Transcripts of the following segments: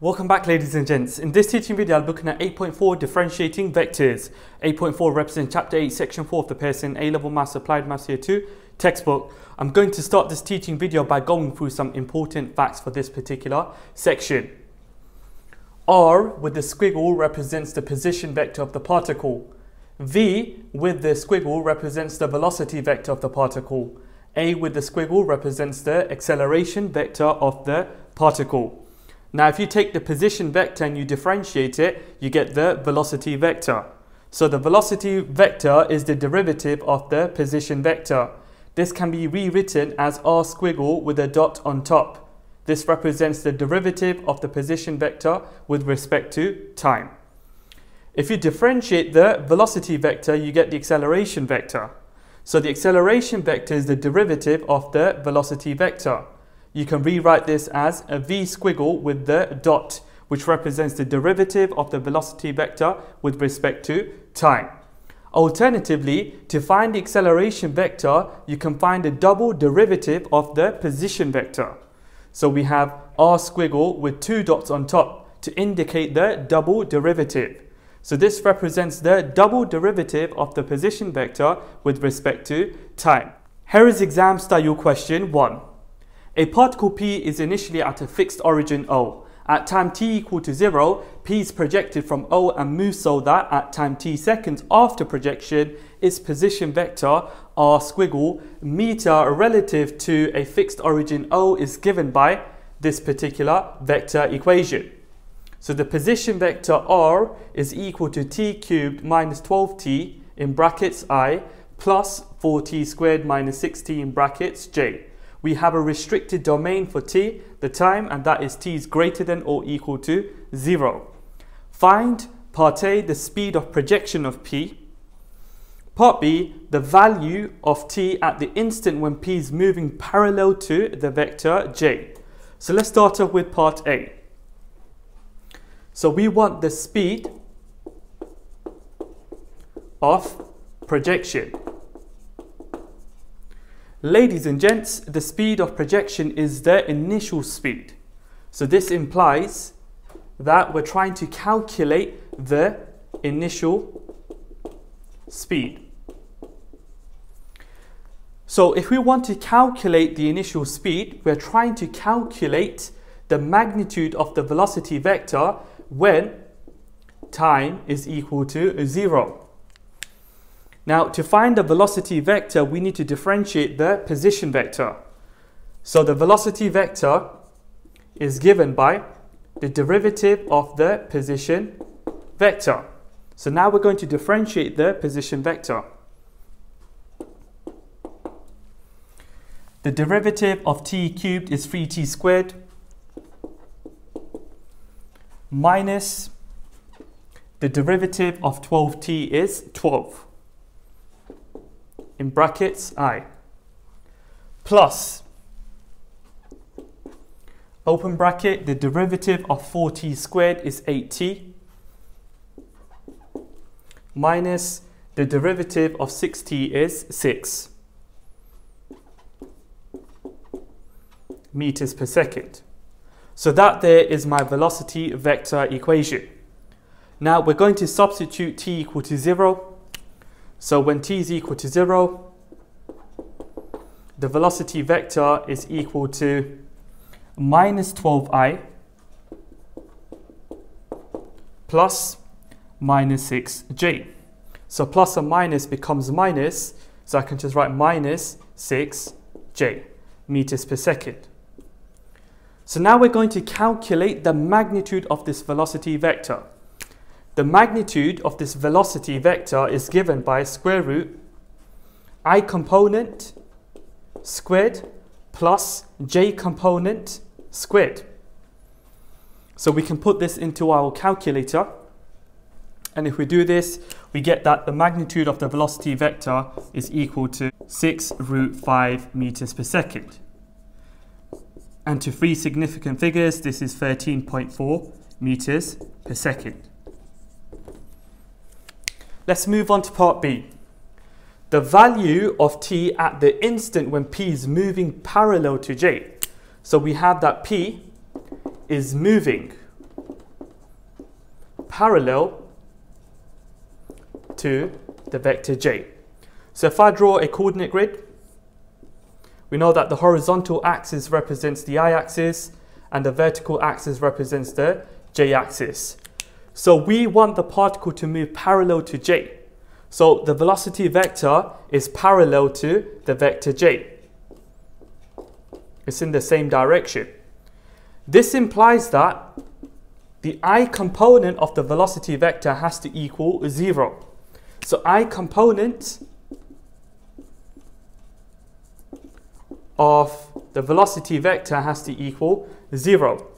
Welcome back ladies and gents. In this teaching video I'll be looking at 8.4 differentiating vectors. 8.4 represents chapter 8 section 4 of the Pearson A-level Maths Applied Maths Year 2 textbook. I'm going to start this teaching video by going through some important facts for this particular section. R with the squiggle represents the position vector of the particle. V with the squiggle represents the velocity vector of the particle. A with the squiggle represents the acceleration vector of the particle. Now, if you take the position vector and you differentiate it, you get the velocity vector. So the velocity vector is the derivative of the position vector. This can be rewritten as r squiggle with a dot on top. This represents the derivative of the position vector with respect to time. If you differentiate the velocity vector, you get the acceleration vector. So the acceleration vector is the derivative of the velocity vector you can rewrite this as a v squiggle with the dot, which represents the derivative of the velocity vector with respect to time. Alternatively, to find the acceleration vector, you can find the double derivative of the position vector. So we have r squiggle with two dots on top to indicate the double derivative. So this represents the double derivative of the position vector with respect to time. Here is exam style question 1. A particle P is initially at a fixed origin O. At time t equal to 0, P is projected from O and moves so that at time t seconds after projection, its position vector, r squiggle, meter relative to a fixed origin O is given by this particular vector equation. So the position vector r is equal to t cubed minus 12t in brackets i plus 4t squared minus 6t in brackets j we have a restricted domain for t, the time, and that is t is greater than or equal to 0. Find part A, the speed of projection of p. Part B, the value of t at the instant when p is moving parallel to the vector j. So let's start off with part A. So we want the speed of projection. Ladies and gents, the speed of projection is the initial speed. So this implies that we're trying to calculate the initial speed. So if we want to calculate the initial speed, we're trying to calculate the magnitude of the velocity vector when time is equal to zero. Now, to find the velocity vector, we need to differentiate the position vector. So the velocity vector is given by the derivative of the position vector. So now we're going to differentiate the position vector. The derivative of t cubed is 3t squared minus the derivative of 12t is 12 in brackets i plus open bracket the derivative of 4t squared is 8t minus the derivative of 6t is 6 meters per second. So that there is my velocity vector equation. Now we're going to substitute t equal to 0 so when t is equal to 0, the velocity vector is equal to minus 12i plus minus 6j. So plus and minus becomes minus, so I can just write minus 6j meters per second. So now we're going to calculate the magnitude of this velocity vector. The magnitude of this velocity vector is given by square root i component squared plus j component squared. So we can put this into our calculator. And if we do this, we get that the magnitude of the velocity vector is equal to 6 root 5 meters per second. And to three significant figures, this is 13.4 meters per second. Let's move on to part B. The value of t at the instant when p is moving parallel to j. So we have that p is moving parallel to the vector j. So if I draw a coordinate grid, we know that the horizontal axis represents the i-axis and the vertical axis represents the j-axis. So we want the particle to move parallel to j. So the velocity vector is parallel to the vector j. It's in the same direction. This implies that the i component of the velocity vector has to equal 0. So i component of the velocity vector has to equal 0.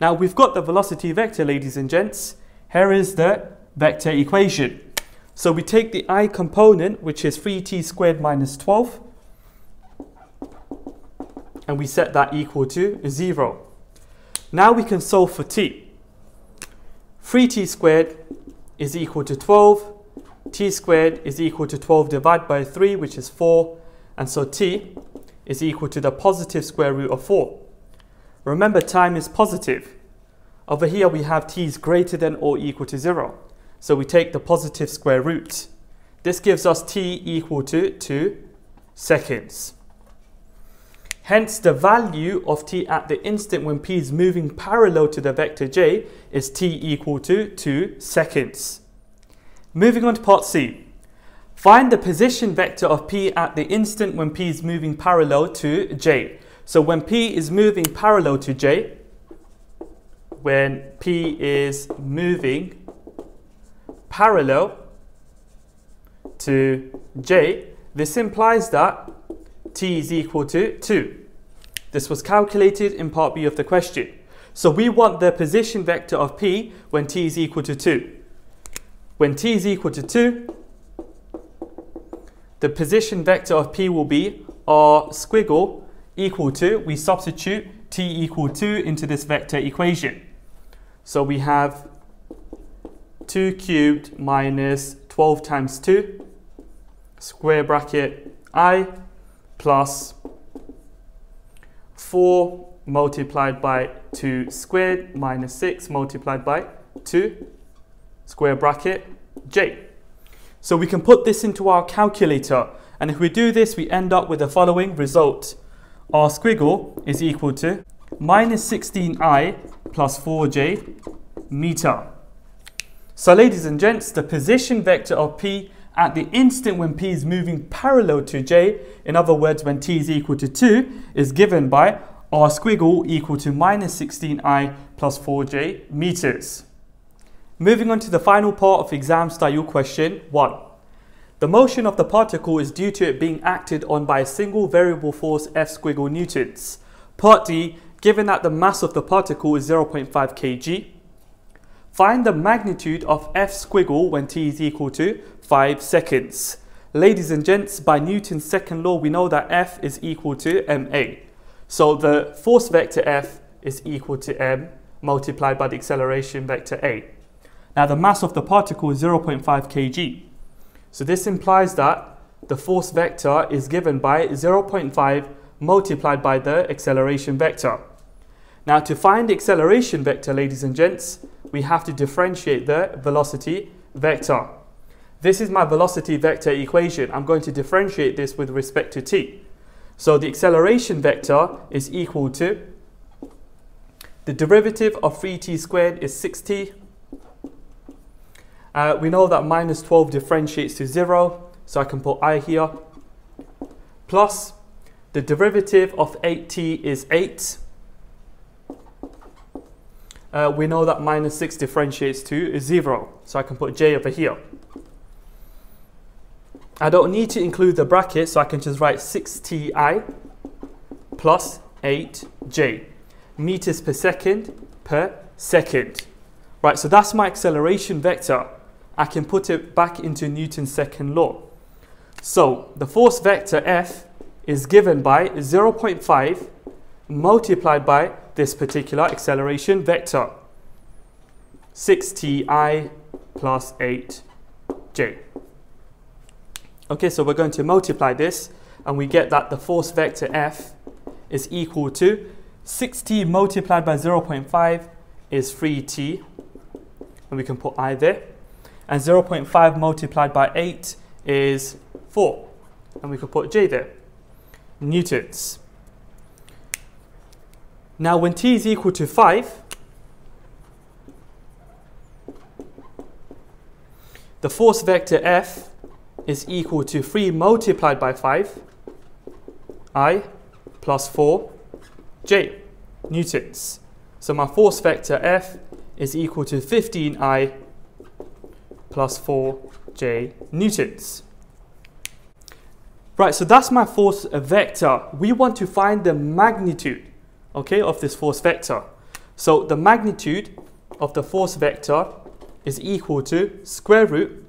Now we've got the velocity vector, ladies and gents. Here is the vector equation. So we take the i component, which is 3t squared minus 12, and we set that equal to 0. Now we can solve for t. 3t squared is equal to 12, t squared is equal to 12 divided by 3, which is 4, and so t is equal to the positive square root of 4. Remember, time is positive. Over here, we have t is greater than or equal to 0. So we take the positive square root. This gives us t equal to 2 seconds. Hence, the value of t at the instant when p is moving parallel to the vector j is t equal to 2 seconds. Moving on to part C. Find the position vector of P at the instant when P is moving parallel to J. So when P is moving parallel to J, when P is moving parallel to J, this implies that T is equal to 2. This was calculated in part B of the question. So we want the position vector of P when T is equal to 2. When T is equal to 2, the position vector of P will be R squiggle equal to, we substitute T equal to into this vector equation. So we have 2 cubed minus 12 times 2 square bracket i plus 4 multiplied by 2 squared minus 6 multiplied by 2 square bracket j. So we can put this into our calculator. And if we do this, we end up with the following result. R squiggle is equal to minus 16i plus 4j meter. So ladies and gents, the position vector of P at the instant when P is moving parallel to J, in other words, when T is equal to 2, is given by R squiggle equal to minus 16i plus 4j meters. Moving on to the final part of exam style question 1. The motion of the particle is due to it being acted on by a single variable force F squiggle newtons. Part D, given that the mass of the particle is 0.5 kg, find the magnitude of F squiggle when t is equal to 5 seconds. Ladies and gents, by Newton's second law, we know that F is equal to ma. So the force vector F is equal to m multiplied by the acceleration vector a. Now the mass of the particle is 0.5 kg. So this implies that the force vector is given by 0.5 multiplied by the acceleration vector. Now to find the acceleration vector, ladies and gents, we have to differentiate the velocity vector. This is my velocity vector equation. I'm going to differentiate this with respect to t. So the acceleration vector is equal to the derivative of 3t squared is 6t uh, we know that minus 12 differentiates to 0, so I can put i here. Plus, the derivative of 8t is 8. Uh, we know that minus 6 differentiates to 0, so I can put j over here. I don't need to include the bracket, so I can just write 6ti plus 8j meters per second per second. Right, so that's my acceleration vector. I can put it back into Newton's second law. So the force vector F is given by 0.5 multiplied by this particular acceleration vector. 6ti plus 8j. Okay, so we're going to multiply this and we get that the force vector F is equal to 6t multiplied by 0.5 is 3t and we can put I there. And 0.5 multiplied by 8 is 4, and we can put J there. Newtons. Now when T is equal to 5, the force vector F is equal to 3 multiplied by 5, I plus 4, J, newtons. So my force vector F is equal to 15I plus 4J newtons. Right, so that's my force vector. We want to find the magnitude, okay, of this force vector. So the magnitude of the force vector is equal to square root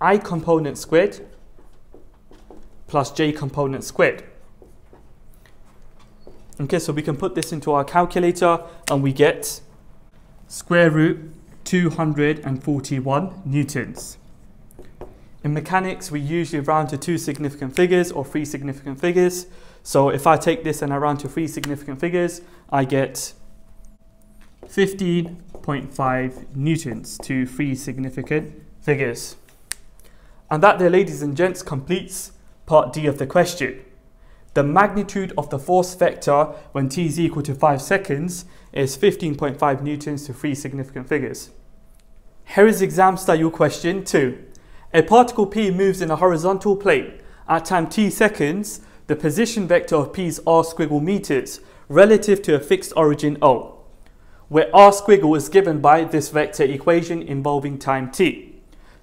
i component squared plus j component squared. Okay, so we can put this into our calculator and we get square root 241 newtons. In mechanics, we usually round to two significant figures or three significant figures. So if I take this and I round to three significant figures, I get 15.5 newtons to three significant figures. And that there, ladies and gents, completes part D of the question. The magnitude of the force vector when t is equal to 5 seconds is 15.5 newtons to three significant figures. Here is exam style question 2. A particle p moves in a horizontal plane. At time t seconds, the position vector of p is r squiggle meters relative to a fixed origin O, where r squiggle is given by this vector equation involving time t.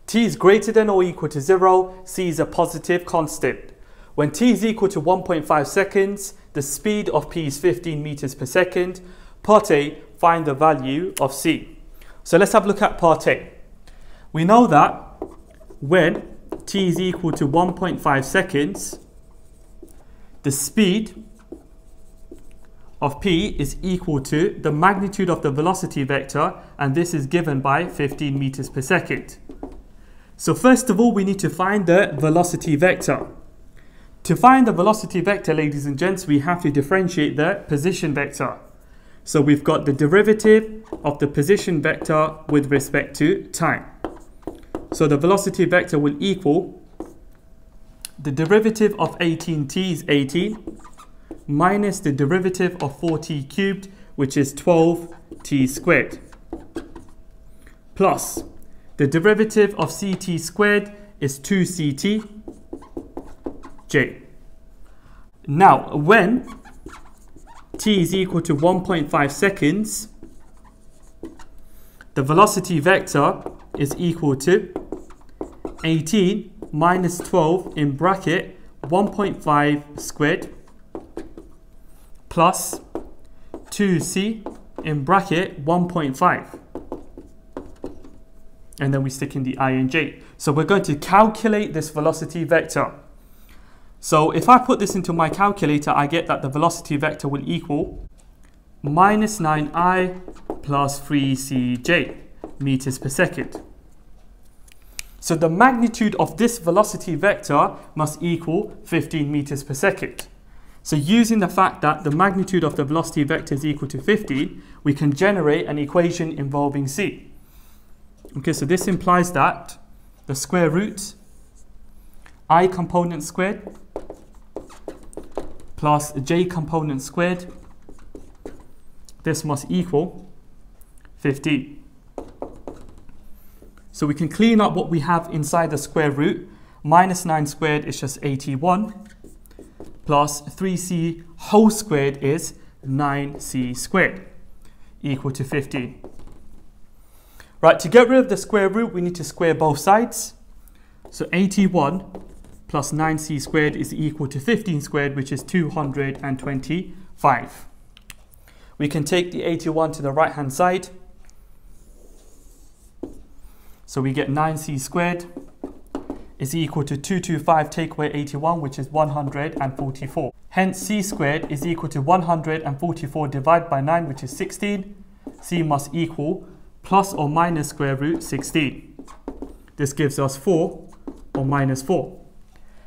t is greater than or equal to 0, c is a positive constant. When t is equal to 1.5 seconds, the speed of p is 15 meters per second. Part A, find the value of c. So let's have a look at part A. We know that when t is equal to 1.5 seconds, the speed of p is equal to the magnitude of the velocity vector, and this is given by 15 meters per second. So first of all, we need to find the velocity vector. To find the velocity vector, ladies and gents, we have to differentiate the position vector. So we've got the derivative of the position vector with respect to time. So the velocity vector will equal the derivative of 18t is 18 minus the derivative of 4t cubed, which is 12t squared, plus the derivative of ct squared is 2ct j. Now, when t is equal to 1.5 seconds, the velocity vector is equal to 18 minus 12 in bracket 1.5 squared plus 2c in bracket 1.5 and then we stick in the i and j. So we're going to calculate this velocity vector. So if I put this into my calculator, I get that the velocity vector will equal minus 9i plus 3cj meters per second. So the magnitude of this velocity vector must equal 15 meters per second. So using the fact that the magnitude of the velocity vector is equal to 15, we can generate an equation involving c. Okay, so this implies that the square root i component squared plus j component squared, this must equal 15. So we can clean up what we have inside the square root. Minus 9 squared is just 81, plus 3c whole squared is 9c squared, equal to 15. Right, to get rid of the square root, we need to square both sides. So 81 plus 9c squared is equal to 15 squared, which is 225. We can take the 81 to the right hand side. So we get 9c squared is equal to 225 take away 81, which is 144. Hence, c squared is equal to 144 divided by 9, which is 16. c must equal plus or minus square root 16. This gives us 4 or minus 4.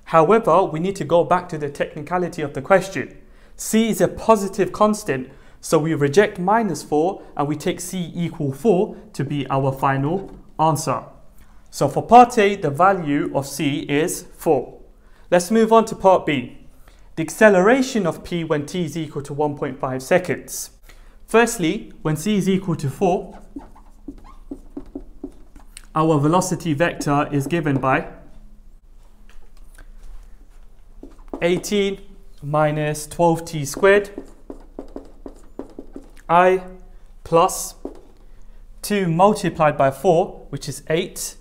However, we need to go back to the technicality of the question. C is a positive constant, So we reject minus 4 and we take c equal 4 to be our final answer. So for part A, the value of c is 4. Let's move on to part B. The acceleration of p when t is equal to 1.5 seconds. Firstly, when c is equal to 4, our velocity vector is given by 18 minus 12t squared i plus 2 multiplied by 4, which is 8tj.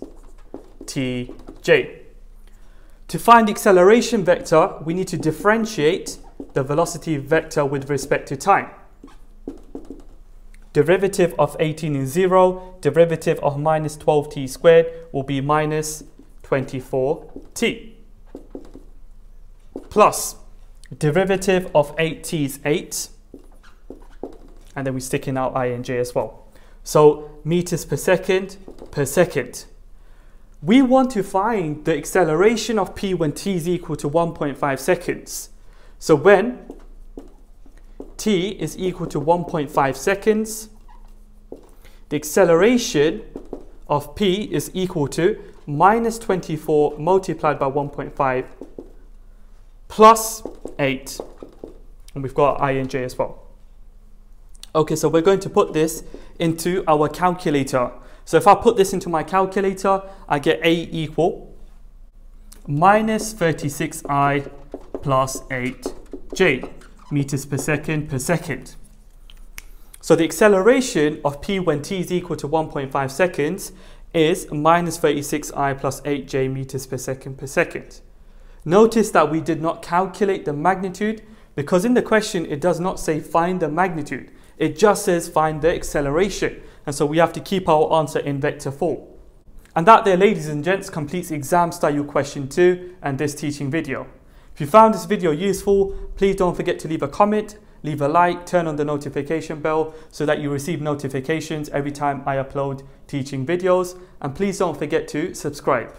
To find the acceleration vector, we need to differentiate the velocity vector with respect to time. Derivative of 18 is 0. Derivative of minus 12t squared will be minus 24t. Plus, derivative of 8t is 8. And then we stick in our i and j as well. So meters per second per second. We want to find the acceleration of p when t is equal to 1.5 seconds. So when t is equal to 1.5 seconds, the acceleration of p is equal to minus 24 multiplied by 1.5 plus 8. And we've got i and j as well. Okay, so we're going to put this into our calculator. So if I put this into my calculator, I get A equal minus 36i plus 8j meters per second per second. So the acceleration of p when t is equal to 1.5 seconds is minus 36i plus 8j meters per second per second. Notice that we did not calculate the magnitude because in the question it does not say find the magnitude. It just says find the acceleration. And so we have to keep our answer in vector form. And that there, ladies and gents, completes exam style question 2 and this teaching video. If you found this video useful, please don't forget to leave a comment, leave a like, turn on the notification bell so that you receive notifications every time I upload teaching videos. And please don't forget to subscribe.